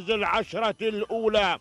المراكز العشرة الأولى.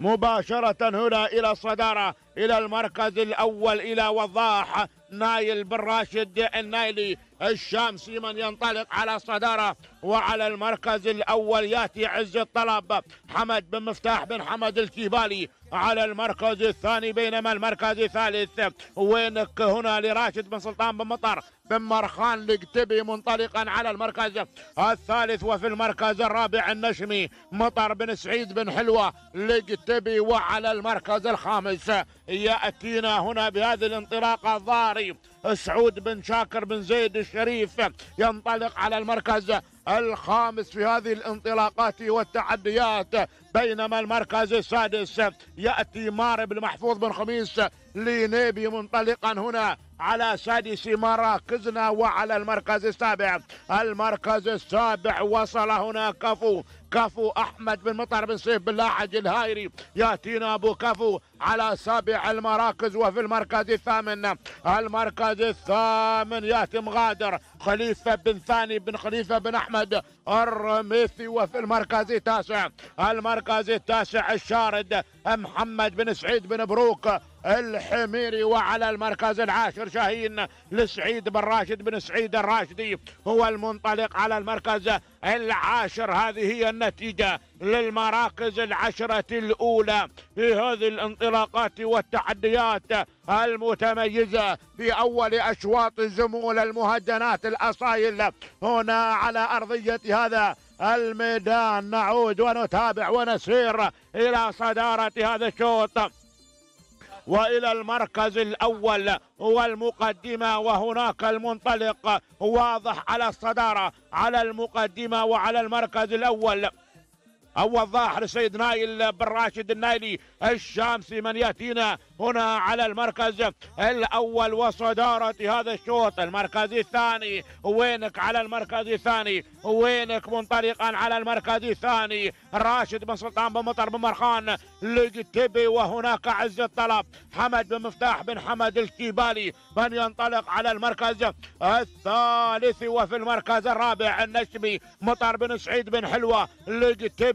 مباشرة هنا إلى الصدارة إلى المركز الأول إلى وضاح نايل بن راشد النايلي. الشامسي من ينطلق على الصدارة وعلى المركز الأول يأتي عز الطلب. حمد بن مفتاح بن حمد الكيبالي على المركز الثاني بينما المركز الثالث. وينك هنا لراشد بن سلطان بن مطر. بن مرخان لقتبي منطلقا على المركز الثالث وفي المركز الرابع النشمي. مطر بن سعيد بن حلوة لقتبي وعلى المركز الخامس. يأتينا هنا بهذه الانطلاقة ضاري. سعود بن شاكر بن زيد الشريف ينطلق على المركز الخامس في هذه الانطلاقات والتحديات بينما المركز السادس يأتي مارب المحفوظ بن خميس لنيبي منطلقا هنا على سادس مراكزنا وعلى المركز السابع. المركز السابع وصل هنا كفو كفو أحمد بن مطر بن سيف بن لاحج الهايري. يأتينا أبو كفو على سابع المراكز وفي المركز الثامن. المركز الثامن يأتي مغادر. خليفة بن ثاني بن خليفة بن أحمد. الرميثي وفي المركز التاسع. المركز التاسع الشارد. محمد بن سعيد بن بروك. الحميري وعلى المركز العاشر شاهين لسعيد بن راشد بن سعيد الراشدي. هو المنطلق على المركز العاشر. هذه هي النتيجة للمراكز العشرة الأولى في هذه الانطلاقات والتحديات المتميزة في أول أشواط زمول المهجنات الأصايل. هنا على أرضية هذا الميدان نعود ونتابع ونسير إلى صدارة هذا الشوط. وإلى المركز الأول والمقدمه وهناك المنطلق واضح على الصدارة على المقدمة وعلى المركز الأول. أول الظاهر سيد نايل بن راشد النايلي الشامسي من يأتينا هنا على المركز الأول وصدارة هذا الشوط. المركز الثاني وينك على المركز الثاني؟ وينك منطلقا على المركز الثاني؟ راشد بن سلطان بن مطر بن مرخان لقتبي وهناك عز الطلب. حمد بن مفتاح بن حمد الكيبالي من ينطلق على المركز الثالث وفي المركز الرابع النشمي مطر بن سعيد بن حلوة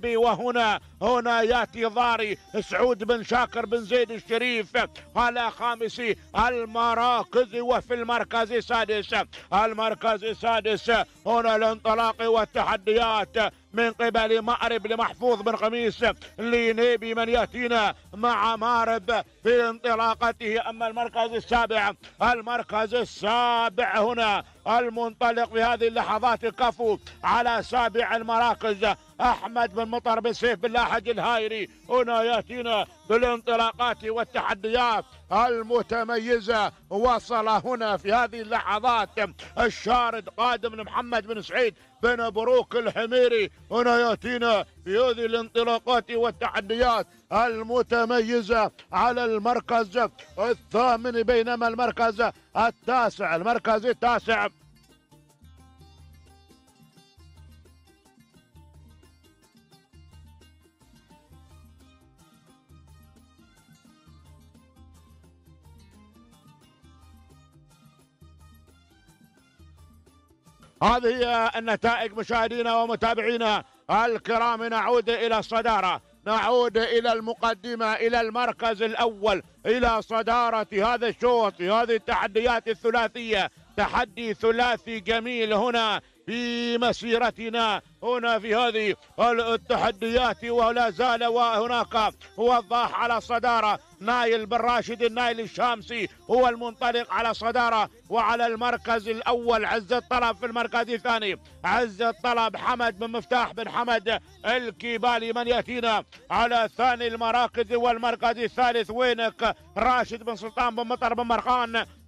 لقتبي وهنا هنا يأتي ضاري سعود بن شاكر بن زيد الشريف على خامس المراكز وفي المركز السادس المركز السادس هنا الانطلاق والتحديات. من قبل مأرب لمحفوظ بن خميس لنيبي من يأتينا مع مارب في انطلاقته. أما المركز السابع المركز السابع هنا المنطلق في هذه اللحظات كفو على سابع المراكز. أحمد بن مطر بن سيف بن لاحج الهايري هنا يأتينا بالانطلاقات والتحديات. المتميزة وصل هنا في هذه اللحظات الشارد قادم محمد بن سعيد بن بروك الحميري. هنا يأتينا في هذه الانطلاقات والتحديات المتميزة على المركز الثامن بينما المركز التاسع. المركز التاسع. هذه هي النتائج مشاهدينا ومتابعينا الكرام نعود إلى الصدارة نعود إلى المقدمة إلى المركز الأول إلى صدارة هذا الشوط هذه التحديات الثلاثية تحدي ثلاثي جميل هنا في مسيرتنا هنا في هذه التحديات ولا زال وهناك وضاح على الصدارة. نايل بن راشد النايل الشامسي هو المنطلق على الصدارة وعلى المركز الأول. عز الطلب في المركز الثاني. عز الطلب حمد بن مفتاح بن حمد الكيبالي. من يأتينا على ثاني المراكز والمركز الثالث؟ وينك؟ راشد بن سلطان بن مطر بن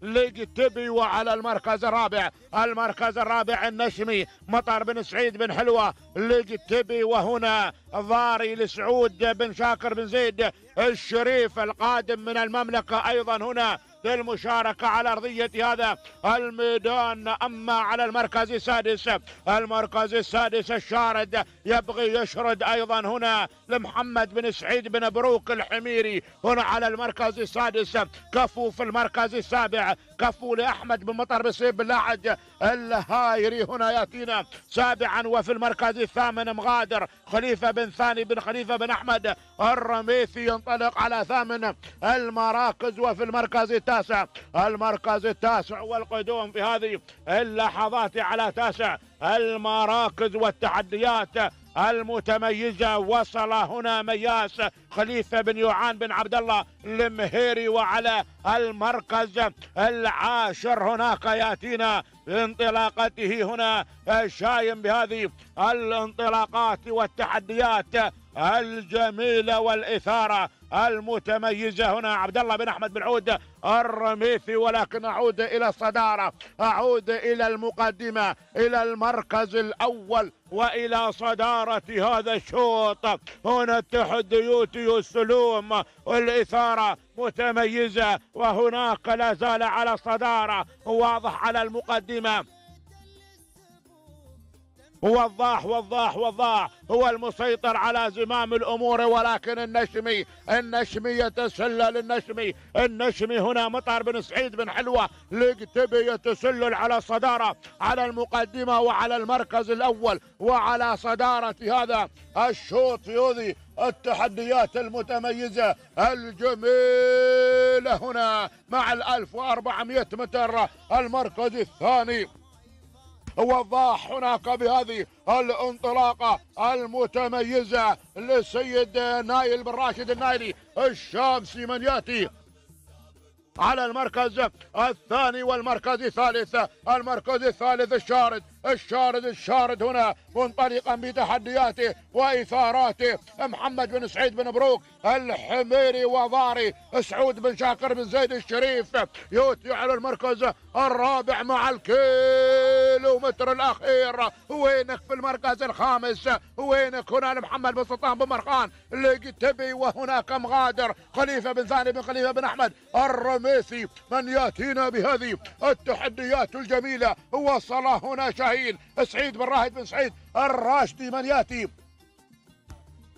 مرخان لقتبي وعلى المركز الرابع. المركز الرابع النشمي مطر بن سعيد بن حلوة. لقتبي وهنا ضاري لسعود بن شاكر بن زيد. الشريف القادم من المملكة أيضا هنا. للمشاركة على أرضية هذا الميدان. أما على المركز السادس المركز السادس الشارد يبغي يشرد أيضا هنا لمحمد بن سعيد بن بروك الحميري. هنا على المركز السادس كفو في المركز السابع كفو لأحمد بن مطر بن سيب اللاعج الهايري. هنا يأتينا سابعا وفي المركز الثامن مغادر خليفة بن ثاني بن خليفة بن أحمد الرميثي ينطلق على ثامن المراكز. وفي المركز التاسع المركز التاسع والقدوم في هذه اللحظات على تاسع المراكز والتحديات المتميزة. وصل هنا مياس خليفة بن يوعان بن عبد الله المهيري وعلى المركز العاشر هناك يأتينا بانطلاقته هنا شايم بهذه الانطلاقات والتحديات الجميلة والإثارة المتميزة هنا عبد الله بن أحمد بن عود الرميثي. ولكن أعود إلى الصدارة أعود إلى المقدمة إلى المركز الأول وإلى صدارة هذا الشوط. هنا التحديات السلوم والإثارة متميزة وهناك لا زال على الصدارة واضح على المقدمة. وضاح وضاح وضاح. هو المسيطر على زمام الأمور ولكن النشمي النشمي يتسلل النشمي النشمي هنا مطر بن سعيد بن حلوة. لقتبي يتسلل على الصداره على المقدمة وعلى المركز الأول وعلى صدارة هذا الشوط هذه التحديات المتميزة الجميلة هنا مع ال 1400 متر المركز الثاني. وضاح هناك بهذه الانطلاقة المتميزة للسيد نايل بن راشد النايلي. الشامسي من يأتي على المركز الثاني والمركز الثالث. المركز الثالث الشارد. الشارد الشارد هنا منطلقا بتحدياته وإثاراته. محمد بن سعيد بن بروك الحميري وضاري سعود بن شاكر بن زيد الشريف يوتي على المركز الرابع مع الكيلو متر الأخير. وينك في المركز الخامس؟ وينك هنا محمد بن سلطان بن مرخان لقتبي وهناك مغادر. خليفة بن ثاني بن خليفة بن أحمد الرميسي. من يأتينا بهذه التحديات الجميلة؟ وصل هنا شاهين سعيد بن راهد بن سعيد الراشدي من يأتي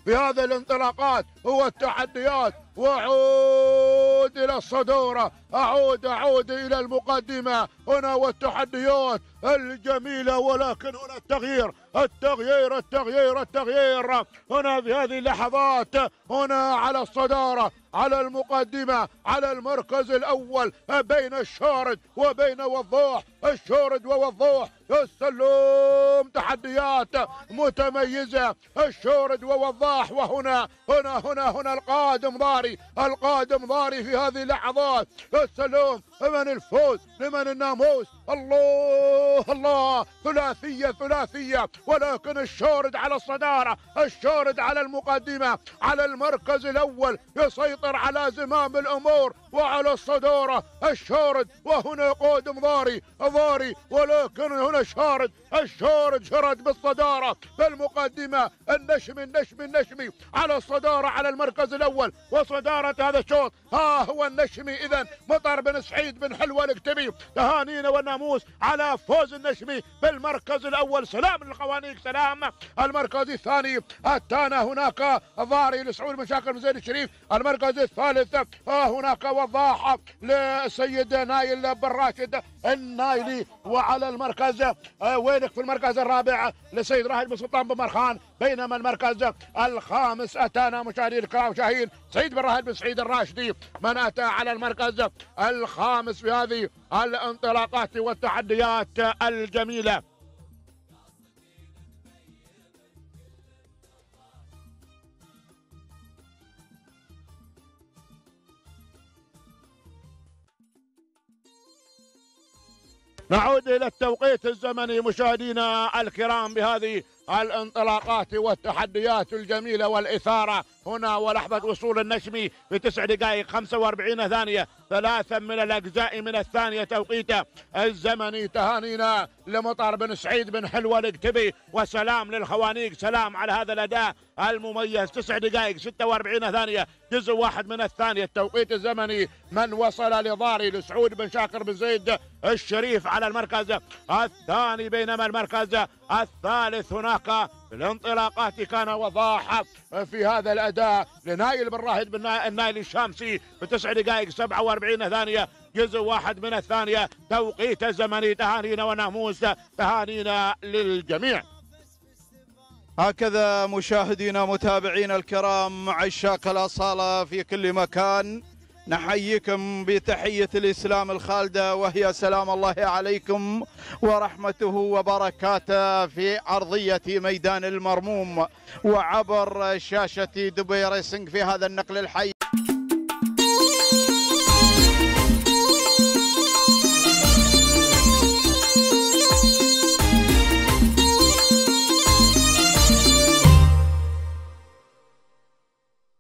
بهذه الانطلاقات والتحديات وعود إلى الصدورة. اعود أعود إلى المقدمة. هنا والتحديات الجميله ولكن هنا التغيير التغيير التغيير التغيير. هنا في هذه اللحظات هنا على الصدارة على المقدمة على المركز الأول بين الشارد وبين وضوح الشارد ووضوح. السلوم تحديات متميزة الشارد ووضاح. وهنا هنا هنا هنا القادم ضاري القادم ضاري في هذه اللحظات. السلوم لمن الفوز لمن الناموس. الله الله. ثلاثية ثلاثية. ولكن الشارد على الصدارة الشارد على المقدمة على المركز الأول يسيطر على زمام الأمور. وعلى الصدارة الشارد وهنا قادم ضاري ضاري ولكن هنا شارد الشارد شرد بالصدارة بالمقدمة النشمي النشمي النشمي على الصدارة على المركز الأول وصدارة هذا الشوط. ها هو النشمي إذا مطر بن سعيد بن حلوة الكتبي تهانينا والناموس على فوز النشمي بالمركز الأول. سلام للقوانيق سلام. المركز الثاني أتانا هناك ضاري لسعود بن شاكر بن زيد الشريف. المركز الثالث ها هناك وضاح لسيد نايل بن راشد النايلي وعلى المركز. آه، وينك في المركز الرابع لسيد راهد بن سلطان بن مرخان. بينما المركز الخامس أتانا مشاهدي الكرام شاهين سعيد بن راهد بن سعيد الراشدي. من أتى على المركز الخامس في هذه الانطلاقات والتحديات الجميلة. نعود إلى التوقيت الزمني مشاهدينا الكرام بهذه الانطلاقات والتحديات الجميلة والإثارة. هنا ولحظة وصول النشمي في دقائق 45 ثانية. ثلاثا من الأجزاء من الثانية توقيته الزمني. تهانينا لمطر بن سعيد بن حلوة الكتبي وسلام للخوانيق. سلام على هذا الأداء المميز. تسع دقائق 46 ثانية. جزء واحد من الثانية. التوقيت الزمني من وصل لضاري لسعود بن شاكر بن زيد الشريف على المركز الثاني. بينما المركز الثالث هناك الانطلاقات كان وضاح في هذا الأداء لنايل بن راهد بن النايل الشامسي في تسع دقائق 47 ثانية جزء واحد من الثانية. توقيت الزمني تهانينا وناموس تهانينا للجميع. هكذا مشاهدينا متابعينا الكرام عشاق الأصالة في كل مكان. نحييكم بتحية الإسلام الخالدة وهي سلام الله عليكم ورحمته وبركاته في أرضية ميدان المرموم وعبر شاشة دبي ريسنج في هذا النقل الحي.